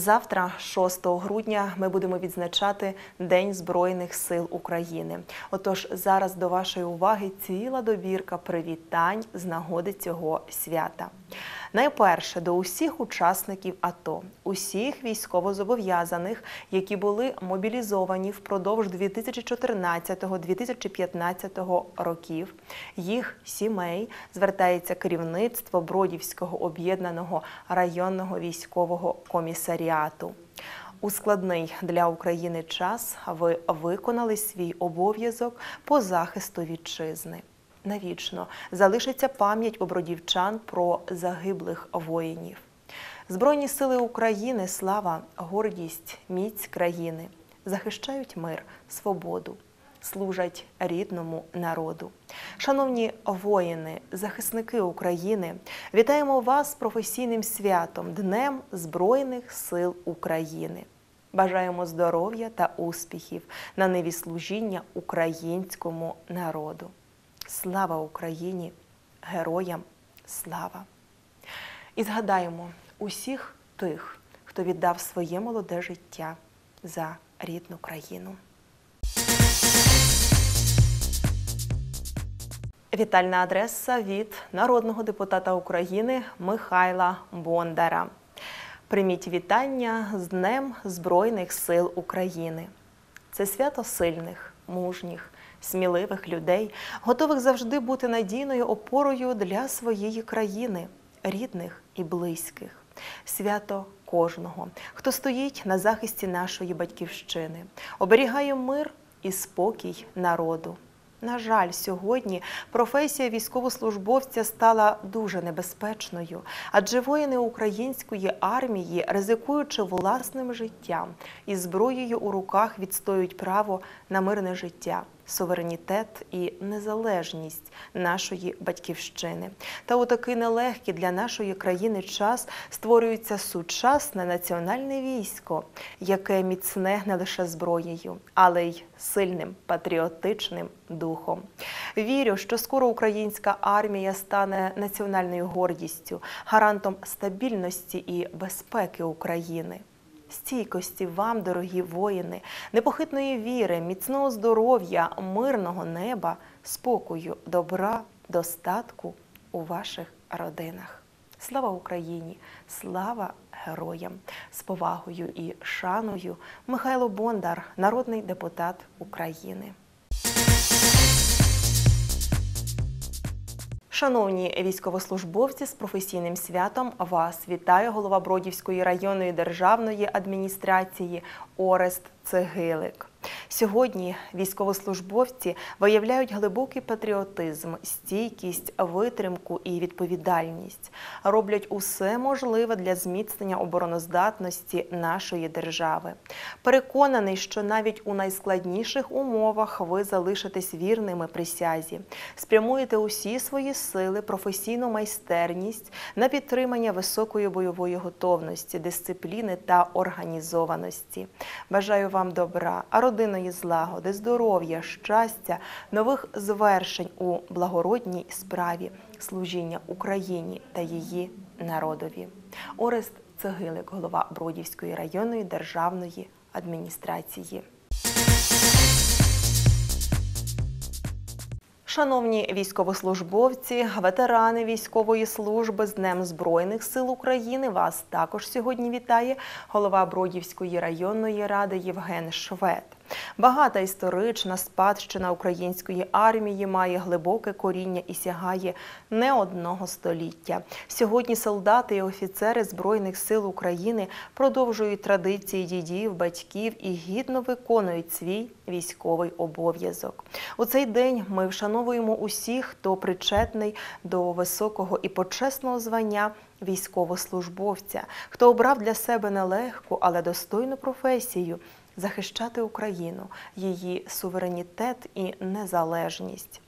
Завтра, 6 грудня, ми будемо відзначати День Збройних сил України. Отож, зараз до вашої уваги ціла добірка привітань з нагоди цього свята. Найперше до усіх учасників АТО, усіх військовозобов'язаних, які були мобілізовані впродовж 2014-2015 років, їх сімей звертається керівництво Бродівського об'єднаного районного військового комісаріату. У складний для України час ви виконали свій обов'язок по захисту вітчизни. Навічно залишиться пам'ять у про загиблих воїнів. Збройні сили України, слава, гордість, міць країни захищають мир, свободу, служать рідному народу. Шановні воїни, захисники України, вітаємо вас з професійним святом Днем Збройних сил України. Бажаємо здоров'я та успіхів на ниві служіння українському народу. Слава Україні! Героям слава! І згадаємо усіх тих, хто віддав своє молоде життя за рідну країну. Вітальна адреса від народного депутата України Михайла Бондара. Прийміть вітання з Днем Збройних сил України. Це свято сильних, мужніх, сміливих людей, готових завжди бути надійною опорою для своєї країни, рідних і близьких. Свято кожного, хто стоїть на захисті нашої батьківщини, оберігає мир і спокій народу. На жаль, сьогодні професія військовослужбовця стала дуже небезпечною, адже воїни української армії, ризикуючи власним життям і зброєю у руках, відстоюють право на мирне життя, суверенітет і незалежність нашої батьківщини. Та у такий нелегкий для нашої країни час створюється сучасне національне військо, яке міцне не лише зброєю, але й сильним патріотичним духом. Вірю, що скоро українська армія стане національною гордістю, гарантом стабільності і безпеки України. Стійкості вам, дорогі воїни, непохитної віри, міцного здоров'я, мирного неба, спокою, добра, достатку у ваших родинах. Слава Україні! Слава героям! З повагою і шаною Михайло Бондар, народний депутат України. Шановні військовослужбовці з професійним святом вас. Вітає голова Бродівської районної державної адміністрації Орест Цегилик. Сьогодні військовослужбовці виявляють глибокий патріотизм, стійкість, витримку і відповідальність, роблять усе можливе для зміцнення обороноздатності нашої держави. Переконаний, що навіть у найскладніших умовах ви залишитесь вірними присязі, спрямуєте усі свої сили, професійну майстерність на підтримання високої бойової готовності, дисципліни та організованості. Бажаю вам добра, а родиної злагоди, здоров'я, щастя, нових звершень у благородній справі, служіння Україні та її народові. Орест Цегилик, голова Бродівської районної державної адміністрації. Шановні військовослужбовці, ветерани військової служби з Днем Збройних сил України вас також сьогодні вітає голова Бродівської районної ради Євген Швед. Багата історична спадщина української армії має глибоке коріння і сягає не одного століття. Сьогодні солдати і офіцери Збройних сил України продовжують традиції дідів, батьків і гідно виконують свій військовий обов'язок. У цей день ми вшановуємо усіх, хто причетний до високого і почесного звання військовослужбовця, хто обрав для себе нелегку, але достойну професію захищати Україну, її суверенітет і незалежність.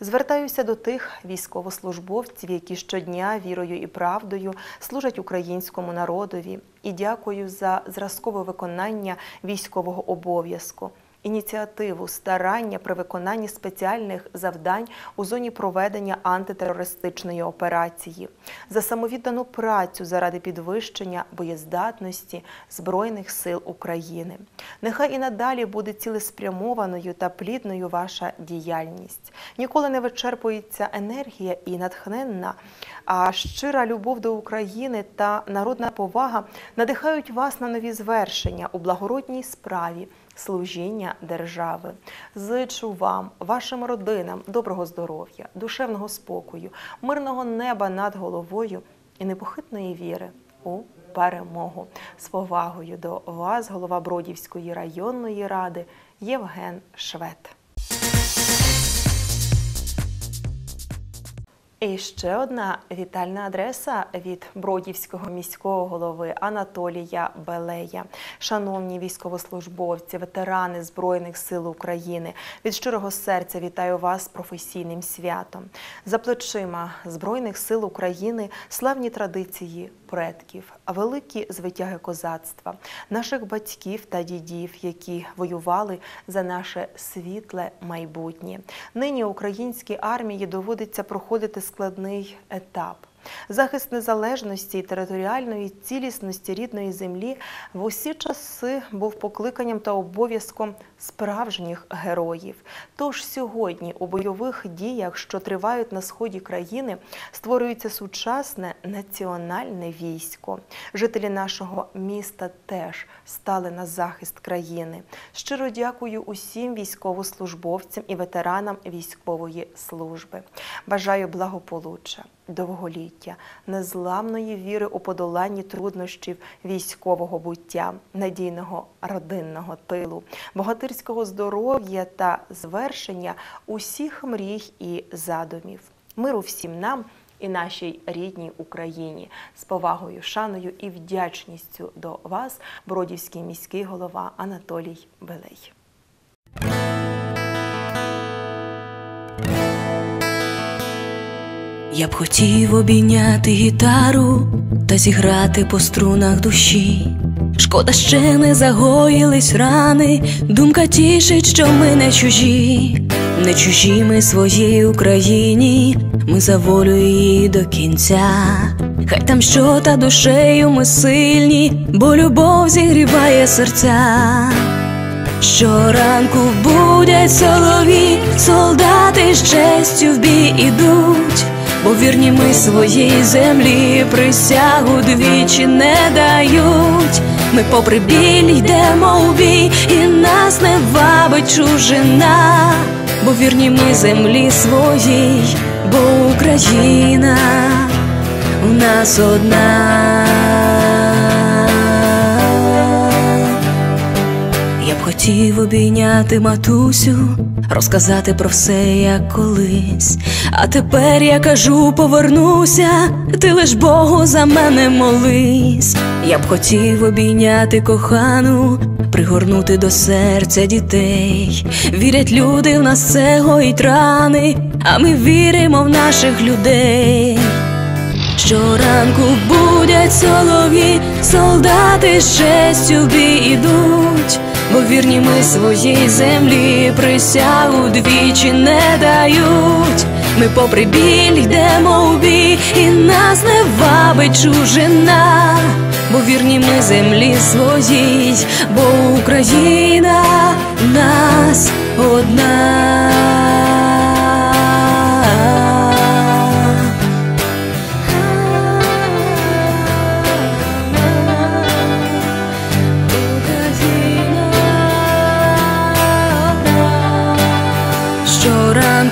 Звертаюся до тих військовослужбовців, які щодня вірою і правдою служать українському народові, і дякую за зразкове виконання військового обов'язку. Ініціативу, старання при виконанні спеціальних завдань у зоні проведення антитерористичної операції, за самовіддану працю заради підвищення боєздатності Збройних сил України. Нехай і надалі буде цілеспрямованою та плідною ваша діяльність. Ніколи не вичерпується енергія і натхненна, а щира любов до України та народна повага надихають вас на нові звершення у благородній справі служіння держави. Зичу вам, вашим родинам, доброго здоров'я, душевного спокою, мирного неба над головою і непохитної віри у перемогу. З повагою до вас, голова Бродівської районної ради Євген Швед. І ще одна вітальна адреса від Бродівського міського голови Анатолія Белея. Шановні військовослужбовці, ветерани Збройних сил України, від щирого серця вітаю вас з професійним святом. За плечима Збройних сил України славні традиції предків, великі звитяги козацтва, наших батьків та дідів, які воювали за наше світле майбутнє. Нині українській армії доводиться проходити складний етап. Захист незалежності і територіальної цілісності рідної землі в усі часи був покликанням та обов'язком справжніх героїв. Тож сьогодні у бойових діях, що тривають на сході країни, створюється сучасне національне військо. Жителі нашого міста теж стали на захист країни. Щиро дякую усім військовослужбовцям і ветеранам військової служби. Бажаю благополуччя довголіття, незламної віри у подоланні труднощів військового буття, надійного родинного тилу, богатирського здоров'я та звершення усіх мрій і задумів. Миру всім нам. І нашій рідній Україні з повагою, шаною і вдячністю до вас, Бродівський міський голова Анатолій Белей. Я б хотів обійняти гітару та зіграти по струнах душі. Шкода, ще не загоїлись рани, думка тішить, що ми не чужі, не чужі ми своїй Україні, ми за волю її до кінця. Хай там що та душею ми сильні, бо любов зігріває серця. Щоранку будять солові, солдати з честю в бій ідуть бо вірні ми своїй землі присягу двічі не дають. Ми попри біль йдемо у бій, і нас не вабить чужина, бо вірні ми землі своїй, бо Україна у нас одна. Хотів обійняти матусю, розказати про все, як колись. А тепер я кажу, повернуся, ти лиш Богу за мене молись. Я б хотів обійняти кохану, пригорнути до серця дітей. Вірять люди, в нас це гоїть а ми віримо в наших людей. Щоранку будять солові, солдати з честю бій ідуть бо вірні ми своїй землі присягу двічі не дають. Ми попри біль йдемо у бій, і нас не вабить чужина, бо вірні ми землі своїй, бо Україна нас одна.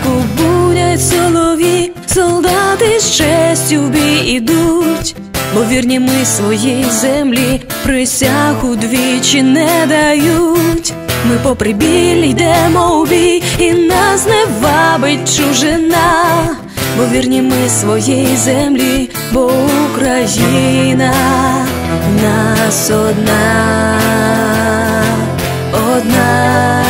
Ранку бурять солові, солдати з честю в бій ідуть, бо вірні ми своїй землі присягу двічі не дають. Ми попри біль йдемо у бій, і нас не вабить чужина, бо вірні ми своїй землі, бо Україна нас одна, одна.